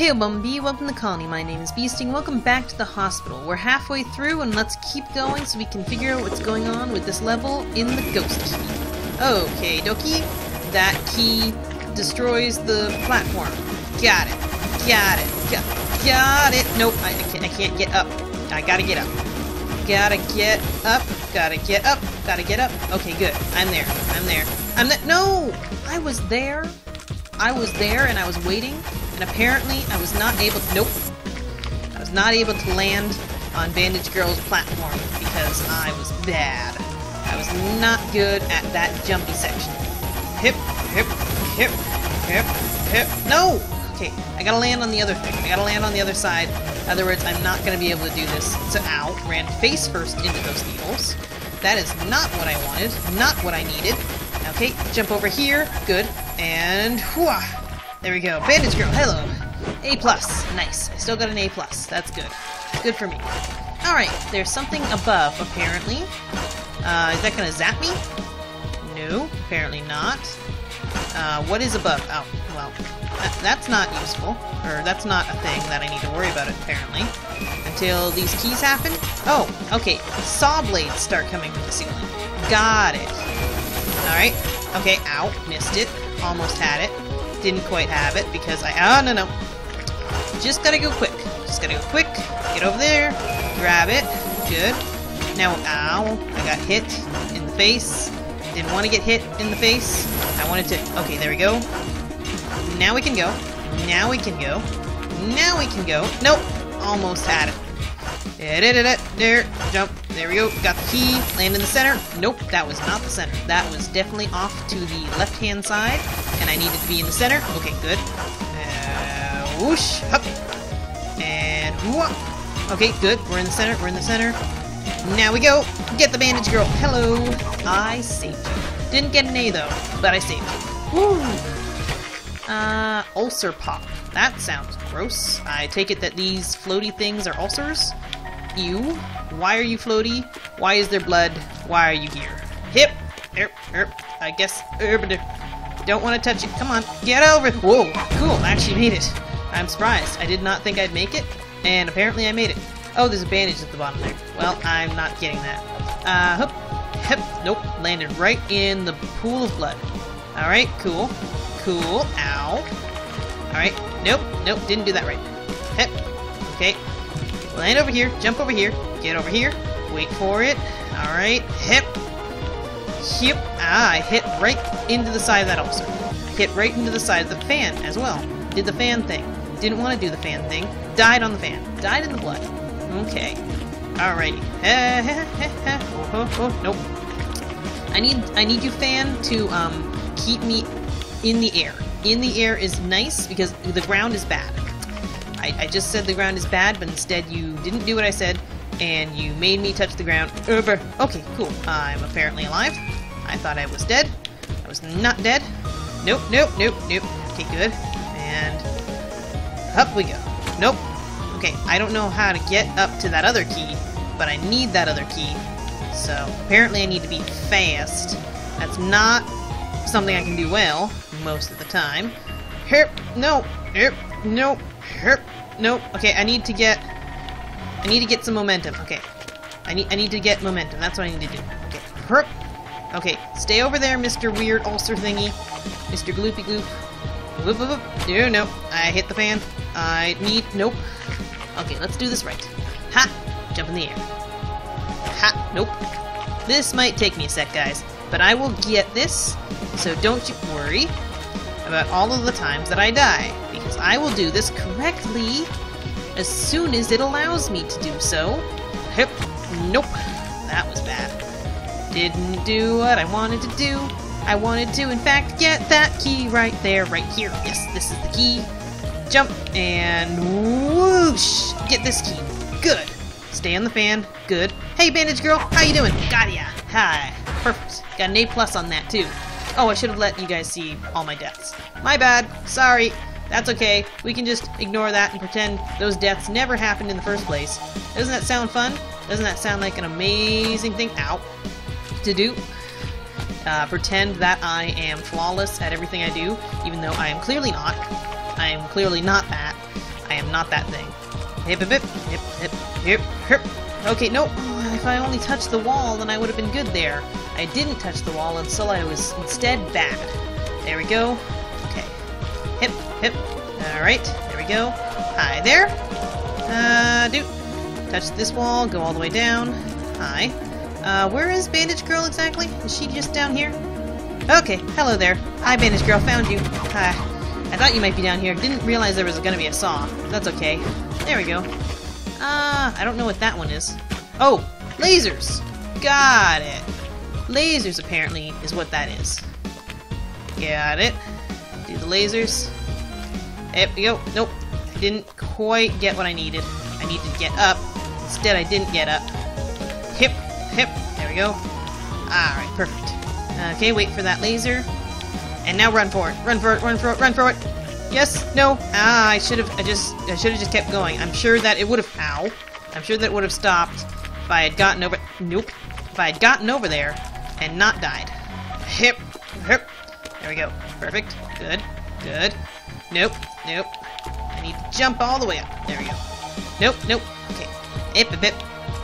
Hey Bumblebee, welcome to the Colony. My name is Bsting. Welcome back to the hospital. We're halfway through and let's keep going so we can figure out what's going on with this level in the ghost key. Okay, Doki. That key destroys the platform. Got it. Got it. Got, got it. Nope, I, I, can't, I can't get up. I gotta get up. Gotta get up. Gotta get up. Gotta get up. Okay, good. I'm there. I'm there. I'm there. No! I was there. I was there and I was waiting, and apparently I was not able to. Nope. I was not able to land on Bandage Girl's platform because I was bad. I was not good at that jumpy section. Hip, hip, hip, hip, hip. No! Okay, I gotta land on the other thing. I gotta land on the other side. In other words, I'm not gonna be able to do this. So, ow, ran face first into those needles. That is not what I wanted, not what I needed. Okay, jump over here. Good. And whooah! There we go. Bandage girl, hello. A plus. Nice. I still got an A plus. That's good. Good for me. Alright, there's something above, apparently. Uh, is that gonna zap me? No, apparently not. Uh, what is above? Oh, well, that, that's not useful. Or that's not a thing that I need to worry about, apparently. Until these keys happen. Oh, okay. Saw blades start coming from the ceiling. Got it. Alright. Okay, ow. Missed it. Almost had it. Didn't quite have it because I... Oh, no, no. Just gotta go quick. Just gotta go quick. Get over there. Grab it. Good. Now, ow. I got hit in the face. Didn't want to get hit in the face. I wanted to... Okay, there we go. Now we can go. Now we can go. Now we can go. Nope. Almost had it. There, jump. There we go. Got the key. Land in the center. Nope, that was not the center. That was definitely off to the left-hand side, and I needed to be in the center. Okay, good. Uh, whoosh, up, and whoop. Okay, good. We're in the center. We're in the center. Now we go. Get the bandage girl. Hello. I saved you. Didn't get an A though, but I saved you. Woo. Uh, ulcer pop. That sounds gross. I take it that these floaty things are ulcers? You? Why are you floaty? Why is there blood? Why are you here? Hip! Erp, erp. I guess. Erp, don't want to touch it. Come on, get over. Whoa, cool. I actually made it. I'm surprised. I did not think I'd make it, and apparently I made it. Oh, there's a bandage at the bottom there. Well, I'm not getting that. Uh, hip, hip. Nope. Landed right in the pool of blood. Alright, cool. Cool. Ow. Alright. Nope. Nope. Didn't do that right. Hip. Okay. Land over here. Jump over here. Get over here. Wait for it. Alright. Hip. Hip. Ah, I hit right into the side of that ulcer. Hit right into the side of the fan as well. Did the fan thing. Didn't want to do the fan thing. Died on the fan. Died in the blood. Okay. Alrighty. oh, oh, oh. Nope. I need I need you, fan, to um keep me in the air. In the air is nice because the ground is bad. I, I just said the ground is bad, but instead you didn't do what I said, and you made me touch the ground. Over. Okay, cool. I'm apparently alive. I thought I was dead. I was not dead. Nope, nope, nope, nope. Okay, good. And up we go. Nope. Okay, I don't know how to get up to that other key, but I need that other key. So apparently I need to be fast. That's not something I can do well most of the time. Herp, no, herp, no, herp, no. Okay, I need to get, I need to get some momentum. Okay, I need, I need to get momentum. That's what I need to do. Okay, herp. Okay, stay over there, Mr. Weird Ulcer Thingy, Mr. Gloopy Gloop. Whoop, whoop, whoop. No, no, I hit the fan. I need, nope. Okay, let's do this right. Ha! Jump in the air. Ha! Nope. This might take me a sec, guys, but I will get this, so don't you worry about all of the times that I die, because I will do this correctly as soon as it allows me to do so. Hip. Nope. That was bad. Didn't do what I wanted to do. I wanted to, in fact, get that key right there, right here. Yes, this is the key. Jump, and whoosh! Get this key. Good. Stay on the fan. Good. Hey, Bandage Girl, how you doing? Got ya. Hi. Perfect. Got an A plus on that, too. Oh, I should have let you guys see all my deaths. My bad. Sorry. That's okay. We can just ignore that and pretend those deaths never happened in the first place. Doesn't that sound fun? Doesn't that sound like an amazing thing? Ow. To do? Uh, pretend that I am flawless at everything I do, even though I am clearly not. I am clearly not that. I am not that thing. Hip, hip, hip, hip, hip, hip, hip. Okay, no. If I only touched the wall, then I would have been good there. I didn't touch the wall, and so I was instead bad. There we go. Hip. Alright, there we go. Hi there. Uh, do. Touch this wall, go all the way down. Hi. Uh, where is Bandage Girl exactly? Is she just down here? Okay, hello there. Hi, Bandage Girl, found you. Uh, I thought you might be down here. Didn't realize there was gonna be a saw. That's okay. There we go. Uh, I don't know what that one is. Oh, lasers! Got it. Lasers, apparently, is what that is. Got it. Do the lasers. There we go. Nope. I didn't quite get what I needed. I needed to get up. Instead, I didn't get up. Hip, hip. There we go. Alright, perfect. Okay, wait for that laser. And now run for it. Run for it, run for it, run for it. Yes, no. Ah, I should have I just I should have just kept going. I'm sure that it would have ow. I'm sure that it would have stopped if I had gotten over nope. If I had gotten over there and not died. Hip, hip. There we go. Perfect. Good. Good. Nope. Nope. I need to jump all the way up. There we go. Nope. Nope. Okay. Hip, hip, hip.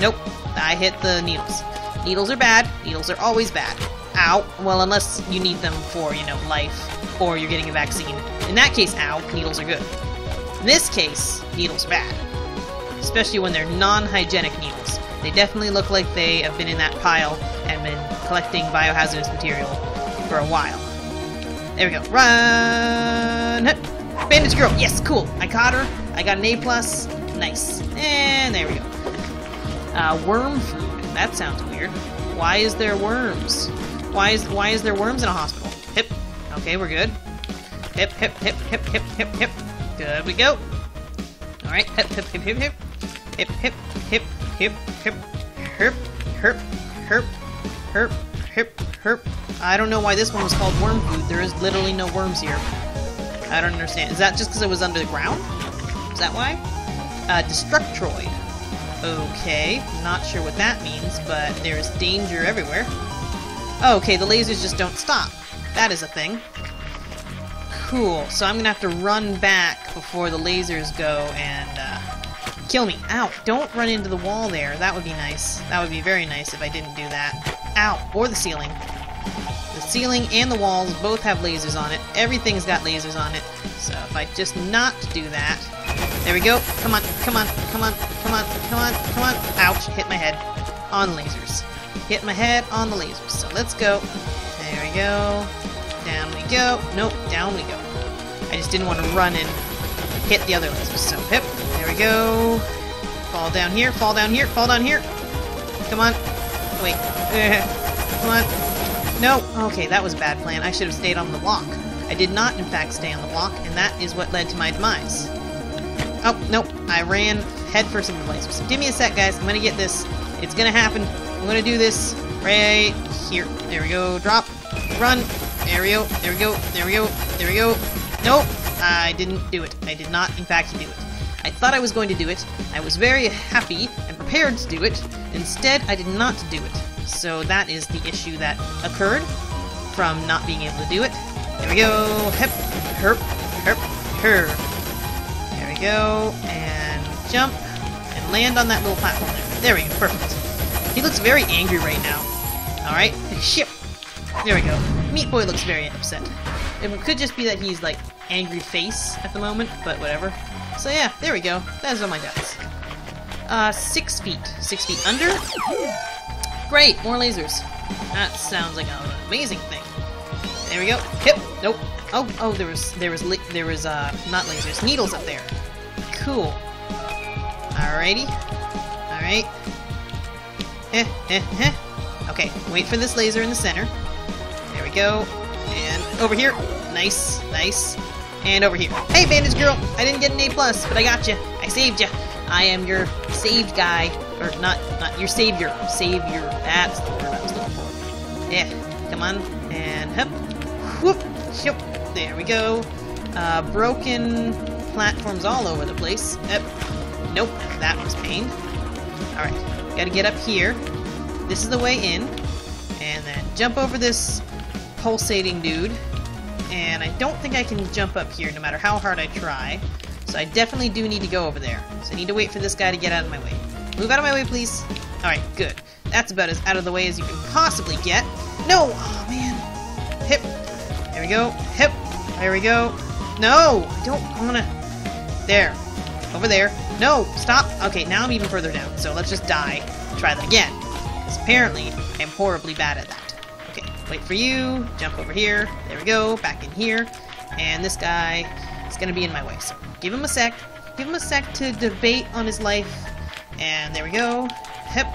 Nope. I hit the needles. Needles are bad. Needles are always bad. Ow. Well, unless you need them for, you know, life, or you're getting a vaccine. In that case, ow, needles are good. In this case, needles are bad. Especially when they're non-hygienic needles. They definitely look like they have been in that pile and been collecting biohazardous material for a while. There we go. Run! Bandage girl! Yes, cool. I caught her. I got an A+. plus. Nice. And there we go. Uh, worm food. That sounds weird. Why is there worms? Why is why is there worms in a hospital? Hip. Okay, we're good. Hip, hip, hip, hip, hip, hip, hip. Good we go. Alright, hip, hip, hip, hip, hip. Hip, hip, hip, hip, hip. Herp, herp, herp, herp, herp, herp. I don't know why this one was called worm food. There is literally no worms here. I don't understand. Is that just because it was under the ground? Is that why? Uh, Destructoid. Okay, not sure what that means, but there's danger everywhere. Oh, okay, the lasers just don't stop. That is a thing. Cool, so I'm gonna have to run back before the lasers go and, uh, kill me. Ow, don't run into the wall there. That would be nice. That would be very nice if I didn't do that. Ow, or the ceiling. The ceiling and the walls both have lasers on it. Everything's got lasers on it. So if I just not do that... There we go. Come on, come on, come on, come on, come on, come on. Ouch, hit my head on lasers. Hit my head on the lasers. So let's go. There we go. Down we go. Nope, down we go. I just didn't want to run and hit the other lasers. So, hip. There we go. Fall down here, fall down here, fall down here. Come on. Wait. On. No. Okay, that was a bad plan. I should have stayed on the block. I did not, in fact, stay on the block, and that is what led to my demise. Oh, nope. I ran headfirst into the lasers. Give me a sec, guys. I'm gonna get this. It's gonna happen. I'm gonna do this right here. There we go. Drop. Run. There we go. There we go. There we go. There we go. Nope. I didn't do it. I did not, in fact, do it. I thought I was going to do it. I was very happy and prepared to do it. Instead, I did not do it. So that is the issue that occurred from not being able to do it. There we go. Hep, herp, herp, her. There we go. And jump. And land on that little platform there. There we go. Perfect. He looks very angry right now. Alright. Ship. There we go. Meat Boy looks very upset. It could just be that he's, like, angry face at the moment, but whatever. So yeah, there we go. That's all my guts. Uh, six feet. Six feet under? Great, more lasers. That sounds like an amazing thing. There we go. Hip. Nope. Oh, oh, there was, there was, there was, uh, not lasers, needles up there. Cool. Alrighty. Alright. Eh, eh, eh. Okay, wait for this laser in the center. There we go. And over here. Nice, nice. And over here. Hey, Bandage Girl! I didn't get an A+, plus, but I got you. I saved you. I am your saved guy. Or not, not your savior. Savior. That's the word I was looking for. Yeah. Come on. And hop. Whoop. Shoop. There we go. Uh, broken platforms all over the place. Yep. Nope. That was pain. Alright. Gotta get up here. This is the way in. And then jump over this pulsating dude. And I don't think I can jump up here no matter how hard I try. So I definitely do need to go over there. So I need to wait for this guy to get out of my way. Move out of my way, please. Alright, good. That's about as out of the way as you can possibly get. No! Oh, man. Hip. There we go. Hip. There we go. No! I don't want to... There. Over there. No! Stop! Okay, now I'm even further down. So let's just die. Try that again. Because apparently, I am horribly bad at that. Wait for you. Jump over here. There we go. Back in here. And this guy is going to be in my way. So give him a sec. Give him a sec to debate on his life. And there we go. Hip.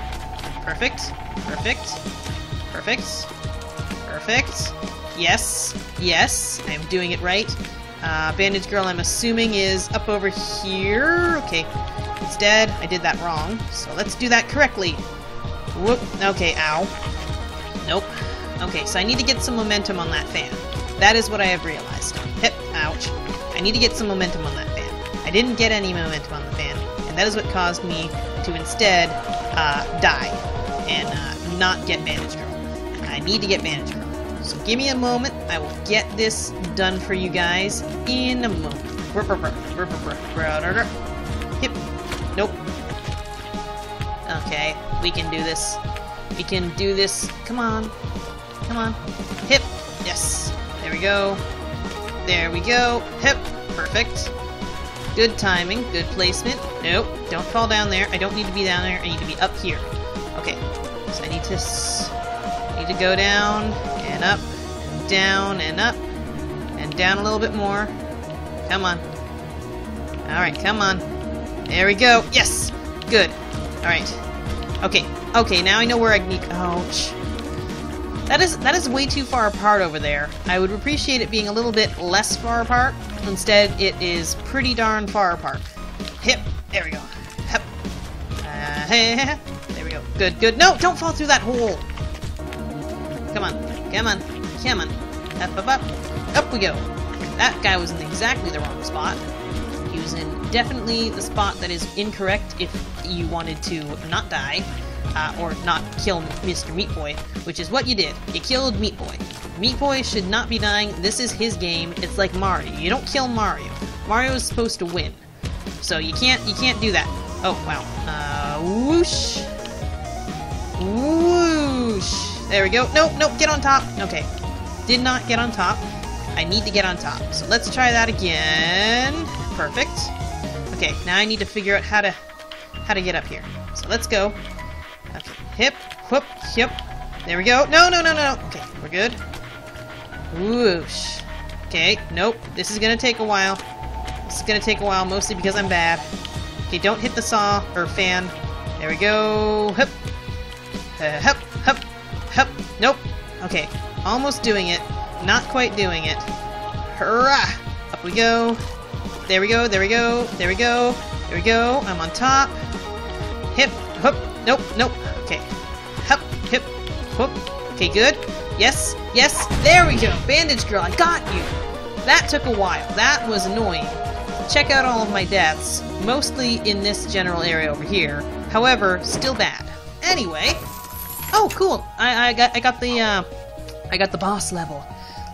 Perfect. Perfect. Perfect. Perfect. Yes. Yes. I'm doing it right. Uh, Bandage Girl, I'm assuming, is up over here. Okay. It's dead. I did that wrong. So let's do that correctly. Whoop. Okay, ow. Nope. Okay, so I need to get some momentum on that fan. That is what I have realized. Hip. Ouch. I need to get some momentum on that fan. I didn't get any momentum on the fan, and that is what caused me to instead uh, die and uh, not get Bandage. I need to get Bandage. So give me a moment. I will get this done for you guys in a moment. Hip. Nope. Okay, we can do this. We can do this. Come on. Come on. Hip. Yes. There we go. There we go. Hip. Perfect. Good timing. Good placement. Nope. Don't fall down there. I don't need to be down there. I need to be up here. Okay. So I need to need to go down and up, and down and up, and down a little bit more. Come on. Alright, come on. There we go. Yes! Good. Alright. Okay. Okay, now I know where I need... Ouch. That is, that is way too far apart over there. I would appreciate it being a little bit less far apart. Instead, it is pretty darn far apart. Hip. There we go. Hip. Uh, there we go. Good, good. No, don't fall through that hole. Come on. Come on. Come on. Up, up, up. Up we go. That guy was in exactly the wrong spot. He was in definitely the spot that is incorrect if you wanted to not die. Uh, or not kill Mr. Meat Boy, which is what you did. You killed Meat Boy. Meat Boy should not be dying. This is his game. It's like Mario. You don't kill Mario. Mario is supposed to win. So you can't you can't do that. Oh wow. Uh, whoosh. Whoosh. There we go. Nope, nope, get on top. Okay. Did not get on top. I need to get on top. So let's try that again. Perfect. Okay, now I need to figure out how to how to get up here. So let's go. Okay. Hip, whoop, hip. There we go. No, no, no, no. Okay, we're good. Whoosh. Okay, nope. This is gonna take a while. This is gonna take a while, mostly because I'm bad. Okay, don't hit the saw or fan. There we go. Hup. Uh, hup, hup, hup. Nope. Okay, almost doing it. Not quite doing it. Hurrah! Up we go. There we go, there we go, there we go, there we go. I'm on top. Hip, hoop. Nope, nope. Okay. Hup, hip, whoop. Okay, good. Yes, yes. There we go. Bandage girl, I got you. That took a while. That was annoying. Check out all of my deaths, mostly in this general area over here. However, still bad. Anyway. Oh, cool. I, I got I got the uh, I got the boss level.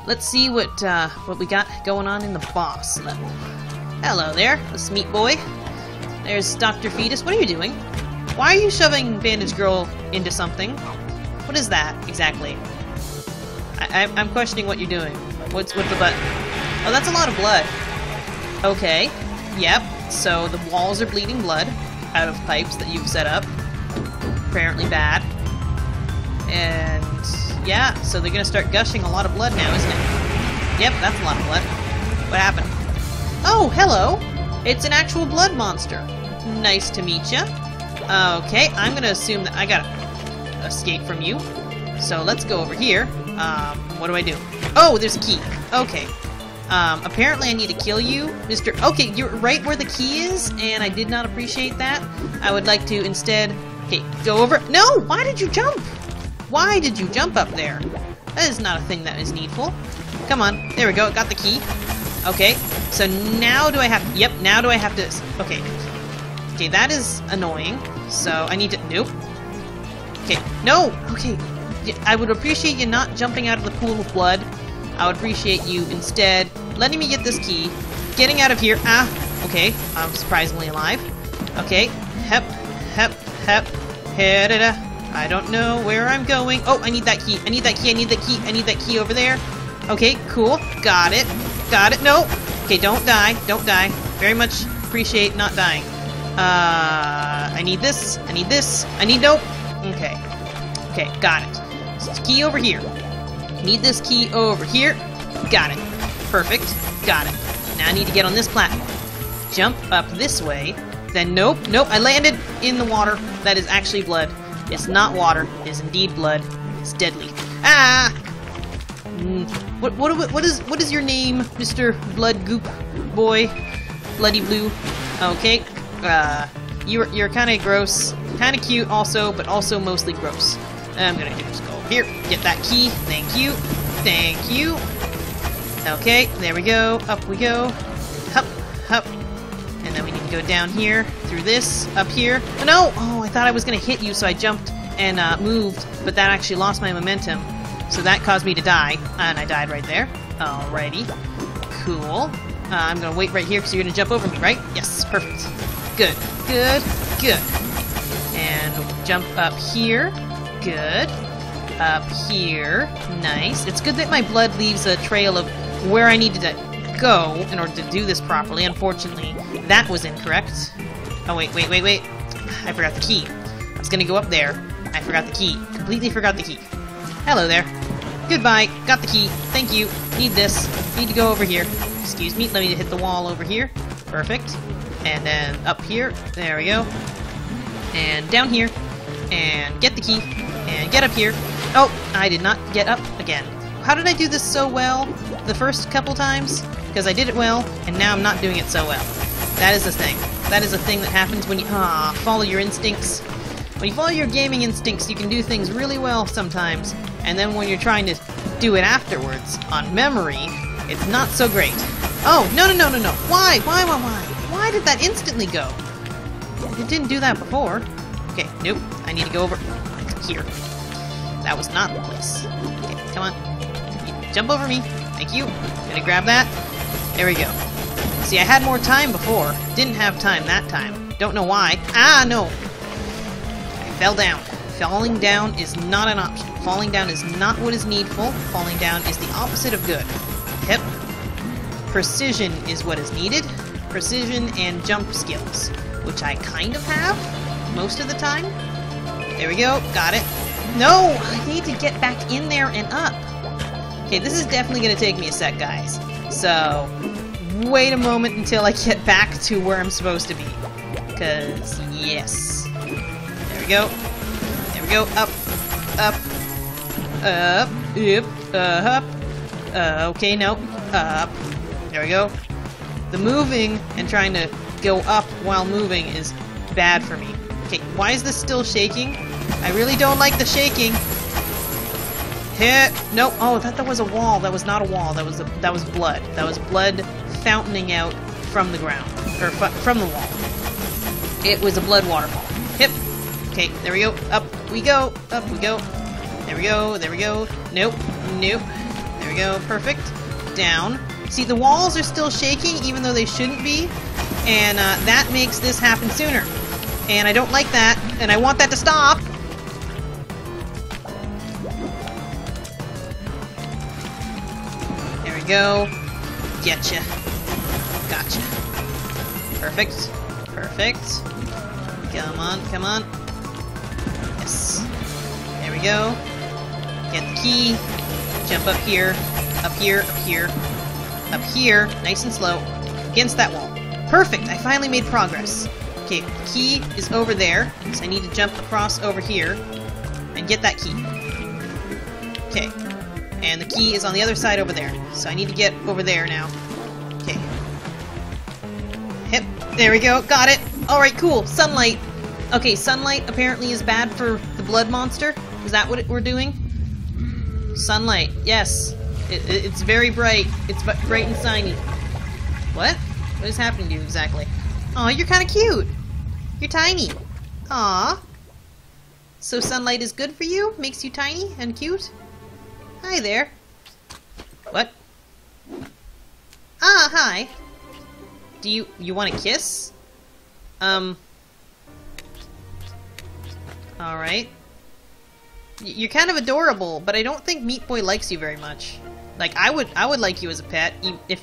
Let's see what uh, what we got going on in the boss level. Hello there, this Meat Boy. There's Dr. Fetus. What are you doing? Why are you shoving Bandage Girl into something? What is that, exactly? I, am questioning what you're doing. What's with the button? Oh, that's a lot of blood. Okay. Yep. So the walls are bleeding blood out of pipes that you've set up. Apparently bad. And yeah, so they're gonna start gushing a lot of blood now, isn't it? Yep, that's a lot of blood. What happened? Oh, hello! It's an actual blood monster. Nice to meet you. Okay, I'm gonna assume that I gotta escape from you. So let's go over here. Um, what do I do? Oh, there's a key. Okay. Um, apparently I need to kill you, Mr. Okay, you're right where the key is, and I did not appreciate that. I would like to instead... Okay, go over... No! Why did you jump? Why did you jump up there? That is not a thing that is needful. Come on. There we go. Got the key. Okay. So now do I have... Yep, now do I have to... Okay. Okay, that is annoying. So I need to... Nope. Okay. No! Okay. I would appreciate you not jumping out of the pool of blood. I would appreciate you instead letting me get this key, getting out of here. Ah, okay, I'm surprisingly alive. Okay, hep, hep, hep, da. I don't know where I'm going. Oh, I need that key. I need that key. I need that key. I need that key over there. Okay, cool. Got it. Got it. No. Okay, don't die. Don't die. Very much appreciate not dying. Uh, I need this. I need this. I need nope. Okay. Okay, got it. Key over here. Need this key over here. Got it. Perfect. Got it. Now I need to get on this platform. Jump up this way. Then nope, nope, I landed in the water. That is actually blood. It's not water. It is indeed blood. It's deadly. Ah! Mm, what, what, what is what is your name, Mr. Blood Goop Boy? Bloody Blue. Okay. Uh, you're you're kind of gross, kind of cute also, but also mostly gross. I'm gonna just go here, get that key. Thank you, thank you. Okay, there we go. Up we go. Hup, hup. And then we need to go down here through this, up here. Oh, no! Oh, I thought I was gonna hit you, so I jumped and uh, moved, but that actually lost my momentum. So that caused me to die, and I died right there. Alrighty. Cool. Uh, I'm gonna wait right here because you're gonna jump over me, right? Yes, perfect. Good, good, good. And jump up here. Good. Up here. Nice. It's good that my blood leaves a trail of where I needed to go in order to do this properly. Unfortunately, that was incorrect. Oh, wait, wait, wait, wait. I forgot the key. I was gonna go up there. I forgot the key. Completely forgot the key. Hello there. Goodbye. Got the key. Thank you. Need this. Need to go over here. Excuse me. Let me hit the wall over here. Perfect. And then up here. There we go. And down here. And get the key. And get up here. Oh, I did not get up again. How did I do this so well the first couple times? Because I did it well, and now I'm not doing it so well. That is the thing. That is a thing that happens when you ah follow your instincts. When you follow your gaming instincts, you can do things really well sometimes, and then when you're trying to do it afterwards, on memory, it's not so great. Oh, no, no, no, no, no. Why? Why, why, why? Why did that instantly go? It didn't do that before. Okay, nope. I need to go over here. That was not the place. Okay, come on. Jump over me. Thank you. Gonna grab that. There we go. See, I had more time before. Didn't have time that time. Don't know why. Ah, no. I fell down. Falling down is not an option. Falling down is not what is needful. Falling down is the opposite of good. Yep. Precision is what is needed. Precision and jump skills, which I kind of have most of the time. There we go. Got it. No! I need to get back in there and up. Okay, this is definitely going to take me a sec, guys. So, wait a moment until I get back to where I'm supposed to be. Because, yes. There we go. There we go. Up. Up. Up. Yep. Uh, up. Uh, okay, no. Up. There we go. The moving and trying to go up while moving is bad for me. Okay, why is this still shaking? I really don't like the shaking. Hit. No. Oh, that that was a wall. That was not a wall. That was a, that was blood. That was blood fountaining out from the ground or from the wall. It was a blood waterfall. Hip. Okay, there we go. Up we go. Up we go. There we go. There we go. Nope. Nope. There we go. Perfect. Down. See, the walls are still shaking, even though they shouldn't be, and uh, that makes this happen sooner. And I don't like that, and I want that to stop. There we go. Getcha. Gotcha. Perfect. Perfect. Come on, come on. Yes. There we go. Get the key. Jump up here. Up here, up here. Up here, nice and slow. Against that wall. Perfect! I finally made progress. Okay, the key is over there, so I need to jump across over here and get that key. Okay. And the key is on the other side over there, so I need to get over there now. Okay. Yep, there we go, got it! Alright, cool, sunlight! Okay, sunlight apparently is bad for the blood monster. Is that what we're doing? Sunlight, yes. It, it, it's very bright. It's bright and shiny. What? What is happening to you exactly? Oh, you're kind of cute. You're tiny. Aw. So sunlight is good for you? Makes you tiny and cute? Hi there. What? Ah, hi. Do you you want to kiss? Um. All right. You're kind of adorable, but I don't think Meat Boy likes you very much. Like I would, I would like you as a pet, if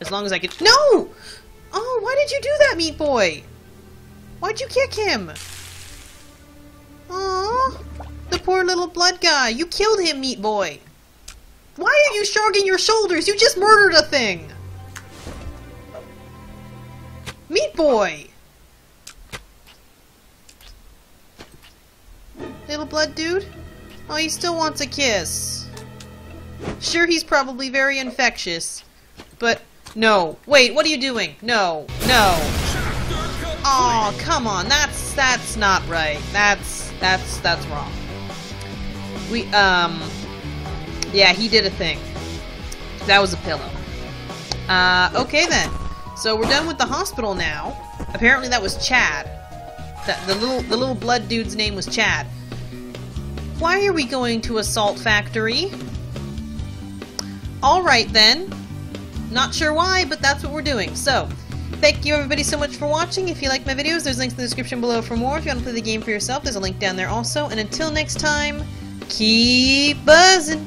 as long as I could. No! Oh, why did you do that, Meat Boy? Why'd you kick him? Aww, the poor little blood guy. You killed him, Meat Boy. Why are you shrugging your shoulders? You just murdered a thing. Meat Boy. Little blood dude? Oh, he still wants a kiss. Sure, he's probably very infectious, but no. Wait, what are you doing? No, no. Oh, come on. That's that's not right. That's that's that's wrong. We um yeah, he did a thing. That was a pillow. Uh okay then. So we're done with the hospital now. Apparently that was Chad. That the little the little blood dude's name was Chad. Why are we going to a salt Factory? Alright then. Not sure why, but that's what we're doing. So, thank you everybody so much for watching. If you like my videos, there's links in the description below for more. If you want to play the game for yourself, there's a link down there also. And until next time, keep buzzing!